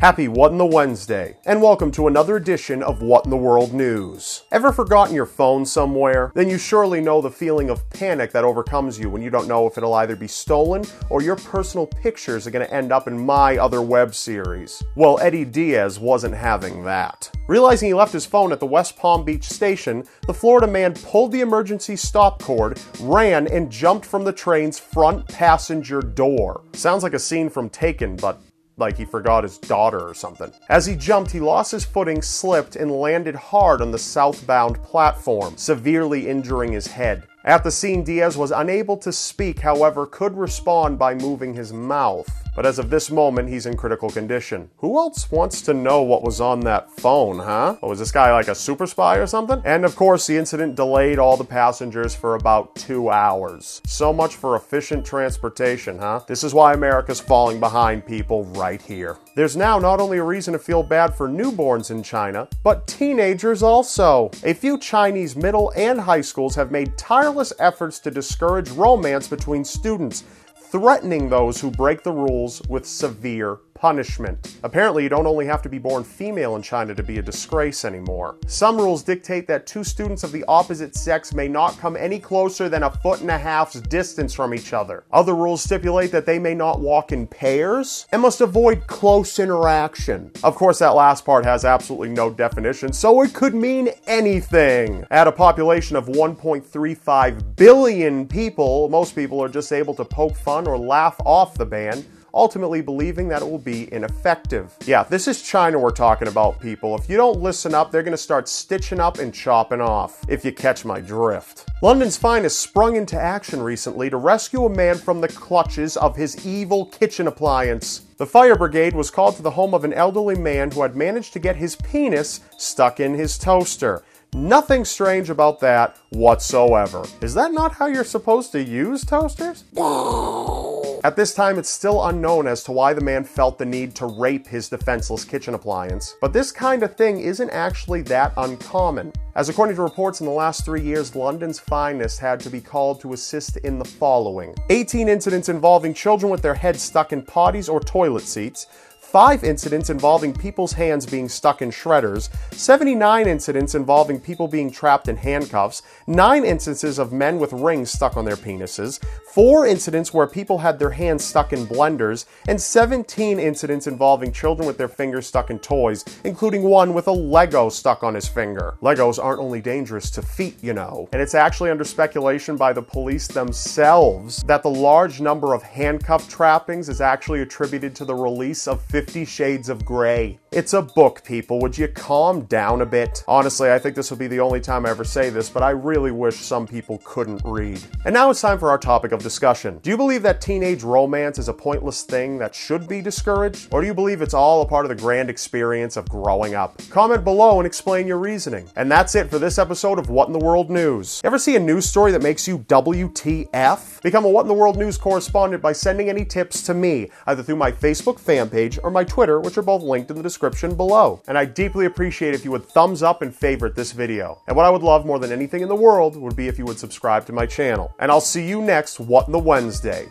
Happy What in the Wednesday, and welcome to another edition of What in the World News. Ever forgotten your phone somewhere? Then you surely know the feeling of panic that overcomes you when you don't know if it'll either be stolen or your personal pictures are going to end up in my other web series. Well, Eddie Diaz wasn't having that. Realizing he left his phone at the West Palm Beach station, the Florida man pulled the emergency stop cord, ran, and jumped from the train's front passenger door. Sounds like a scene from Taken, but like he forgot his daughter or something. As he jumped, he lost his footing, slipped, and landed hard on the southbound platform, severely injuring his head. At the scene, Diaz was unable to speak, however, could respond by moving his mouth. But as of this moment, he's in critical condition. Who else wants to know what was on that phone, huh? Oh, was this guy like a super spy or something? And of course, the incident delayed all the passengers for about two hours. So much for efficient transportation, huh? This is why America's falling behind people right here. There's now not only a reason to feel bad for newborns in China, but teenagers also. A few Chinese middle and high schools have made tireless efforts to discourage romance between students threatening those who break the rules with severe punishment. Apparently, you don't only have to be born female in China to be a disgrace anymore. Some rules dictate that two students of the opposite sex may not come any closer than a foot and a half's distance from each other. Other rules stipulate that they may not walk in pairs and must avoid close interaction. Of course, that last part has absolutely no definition, so it could mean anything. At a population of 1.35 billion people, most people are just able to poke fun or laugh off the ban ultimately believing that it will be ineffective. Yeah, this is China we're talking about, people. If you don't listen up, they're gonna start stitching up and chopping off, if you catch my drift. London's finest sprung into action recently to rescue a man from the clutches of his evil kitchen appliance. The fire brigade was called to the home of an elderly man who had managed to get his penis stuck in his toaster. Nothing strange about that whatsoever. Is that not how you're supposed to use toasters? At this time, it's still unknown as to why the man felt the need to rape his defenseless kitchen appliance, but this kind of thing isn't actually that uncommon. As according to reports in the last three years, London's finest had to be called to assist in the following 18 incidents involving children with their heads stuck in potties or toilet seats, five incidents involving people's hands being stuck in shredders, 79 incidents involving people being trapped in handcuffs, nine instances of men with rings stuck on their penises, four incidents where people had their hands stuck in blenders, and 17 incidents involving children with their fingers stuck in toys, including one with a Lego stuck on his finger. Legos aren't only dangerous to feet, you know. And it's actually under speculation by the police themselves that the large number of handcuff trappings is actually attributed to the release of Fifty Shades of Grey. It's a book, people. Would you calm down a bit? Honestly, I think this will be the only time I ever say this, but I really wish some people couldn't read. And now it's time for our topic of discussion. Do you believe that teenage romance is a pointless thing that should be discouraged? Or do you believe it's all a part of the grand experience of growing up? Comment below and explain your reasoning. And that's it for this episode of What in the World News. Ever see a news story that makes you WTF? Become a What in the World News correspondent by sending any tips to me, either through my Facebook fan page or my Twitter, which are both linked in the description below. And I deeply appreciate if you would thumbs up and favorite this video. And what I would love more than anything in the world would be if you would subscribe to my channel. And I'll see you next What in the Wednesday.